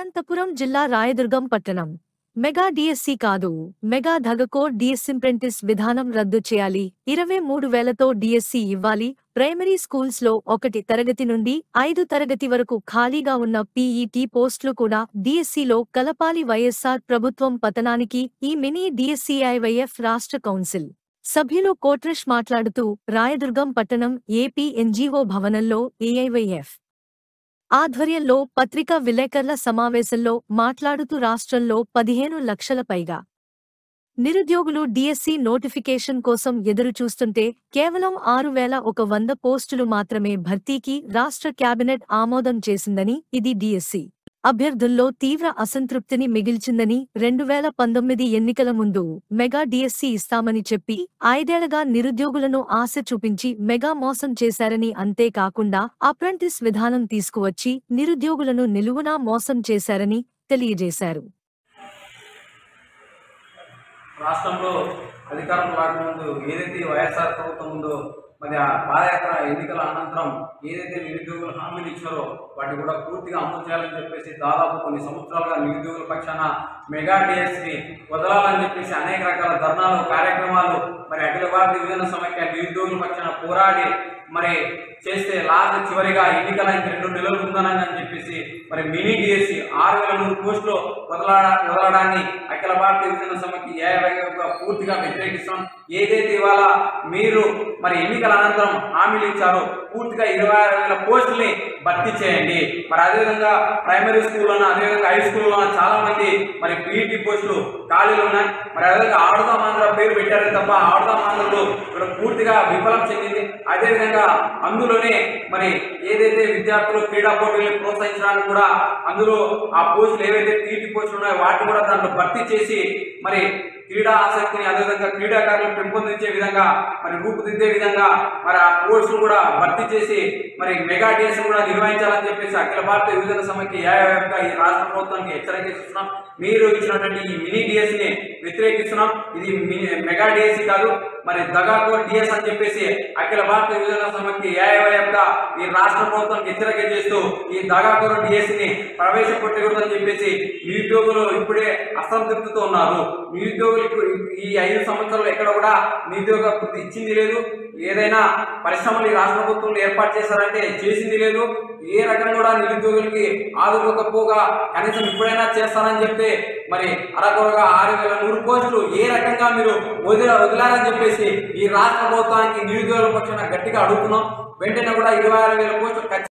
అనంతపురం జిల్లా రాయదుర్గం పట్టణం. Mega DSC కాదు. మెగా ధగకోర్ డిఎస్సింప్రెంటిస్ విధానం రద్దు చేయాలి. ఇరవై మూడు వేలతో డిఎస్సి ఇవ్వాలి. ప్రైమరీ స్కూల్స్లో ఒకటి తరగతి నుండి ఐదు తరగతి వరకు ఖాళీగా ఉన్న పీఈటీ పోస్టులు కూడా డిఎస్సిలో కలపాలి వైఎస్సార్ ప్రభుత్వం పతనానికి ఈ మినీ డిఎస్సిఐవైఎఫ్ రాష్ట్ర కౌన్సిల్. సభ్యులు కోట్రష్ మాట్లాడుతూ రాయదుర్గం పట్టణం ఏపీ ఎన్జీఓ భవనంలో ఏఐవైఎఫ్ ఆధ్వర్యంలో పత్రికా విలేకరుల సమావేశంలో మాట్లాడుతూ రాష్ట్రంలో పదిహేను లక్షల పైగా నిరుద్యోగులు డిఎస్సి నోటిఫికేషన్ కోసం ఎదురుచూస్తుంటే కేవలం ఆరు వేల ఒక వంద పోస్టులు మాత్రమే భర్తీకి రాష్ట్ర కేబినెట్ ఆమోదం చేసిందని ఇది డిఎస్సి. అభ్యర్థుల్లో తీవ్ర అసంతృప్తిని మిగిల్చిందని రెండు వేల పంతొమ్మిది ఎన్నికల ముందు మెగా డిఎస్సి ఇస్తామని చెప్పి ఐదేళ్ళగా నిరుద్యోగులను ఆశ చూపించి మెగా మోసం చేశారని అంతేకాకుండా అప్రెంటిస్ విధానం తీసుకువచ్చి నిరుద్యోగులను నిలువునా మోసం చేశారని తెలియజేశారు. రాష్ట్రంలో అధికారం రాకముందు ఏదైతే వైఎస్ఆర్ ప్రభుత్వం ఉందో మరి ఆ పాదయాత్ర ఎన్నికల అనంతరం ఏదైతే నిరుద్యోగులు హామీలు ఇచ్చారో వాటిని కూడా పూర్తిగా అమలు చేయాలని చెప్పేసి దాదాపు కొన్ని సంవత్సరాలుగా నిరుద్యోగుల పక్షాన మెగా డిఎస్ని వదలాలని చెప్పేసి అనేక రకాల ధర్నాలు కార్యక్రమాలు మరి అఖిల భారత విభజన సమైక్య నిరుద్యోగుల పక్షాన పోరాడి మరి చేస్తే లాస్ట్ చివరిగా ఎన్నికల ఇంక రెండు నెలలు ఉందనని అని చెప్పేసి మరి మినీ డిఎస్సి ఆరు వేల నూరు పోస్టులు వదలా వదలడాన్ని అఖిల భారతీయ విభజన సమైక్య ఏఐగా పూర్తిగా వ్యతిరేకిస్తాం. ఏదైతే ఇవాళ మీరు మరి ఎన్నికల అనంతరం హామీలు ఇచ్చారు. పూర్తిగా ఇరవై ఆరు వేల పోస్టుల్ని భర్తీ చేయండి. మరి అదేవిధంగా ప్రైమరీ స్కూల్లోన అదేవిధంగా హై స్కూల్లోన చాలా మంది మరి పీఈటీ పోస్టులు ఖాళీలు ఉన్నాయి. మరి అదేవిధంగా ఆడుదాం ఆంధ్ర పేరు పెట్టారు తప్ప ఆడుదాం ఆంధ్రలో ఇక్కడ పూర్తిగా విఫలం చెందింది. అదేవిధంగా అందులోనే మరి ఏదైతే విద్యార్థులు క్రీడా పోటీలను ప్రోత్సహించడానికి కూడా అందులో ఆ పోస్టులు ఏవైతే పీఈటీ పోస్టులు ఉన్నాయో వాటిని కూడా దాంట్లో భర్తీ చేసి మరి క్రీడా ఆసక్తిని అదేవిధంగా క్రీడాకారులను పెంపొందించే విధంగా మరి రూపుదిద్దే విధంగా మరి ఆ కోర్సులు కూడా భర్తీ చేసి మరి మెగా డేస్ కూడా నిర్వహించాలని చెప్పేసి అఖిల భారత విభజన సమైక్య ఏఐఎఫ్గా ఈ రాష్ట్ర ప్రభుత్వానికి హెచ్చరిక ఇస్తున్నాం మీరు ఇచ్చినటువంటి ఈ మినీ డిఎస్ని వ్యతిరేకిస్తున్నాం. ఇది మెగా డిఎస్సి కాదు మరి దగాకో డిఎస్ అని చెప్పేసి అఖిల భారత విభజన సమైక్య ఏఐఎఫ్ ఈ రాష్ట్ర ప్రభుత్వానికి హెచ్చరిక చేస్తూ ఈ దగాకోర డిఎస్ని ప్రవేశపెట్టకూడదని చెప్పేసి నిరుద్యోగులు ఇప్పుడే అసంతృప్తితో ఉన్నారు. నిరుద్యోగులు ఈ ఐదు సంవత్సరాలు ఎక్కడ కూడా నిరుద్యోగ ఇచ్చింది లేదు. ఏదైనా పరిశ్రమలు ఈ రాష్ట్ర ప్రభుత్వం ఏర్పాటు చేశారంటే చేసింది లేదు. ఏ రకంగా కూడా నిరుద్యోగులకి ఆదుకోకపోగా కనీసం ఇప్పుడైనా చేస్తారని చెప్తే మరి అరకొరగా ఆరు వేల నూరు పోస్టులు ఏ రకంగా మీరు వదిల వదిలారని చెప్పేసి ఈ రాష్ట్ర ప్రభుత్వానికి నిరుద్యోగుల పక్షాన గట్టిగా అడుగుతున్నాం. వెంటనే కూడా ఇరవై ఆరు వేల పోస్టులు